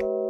you.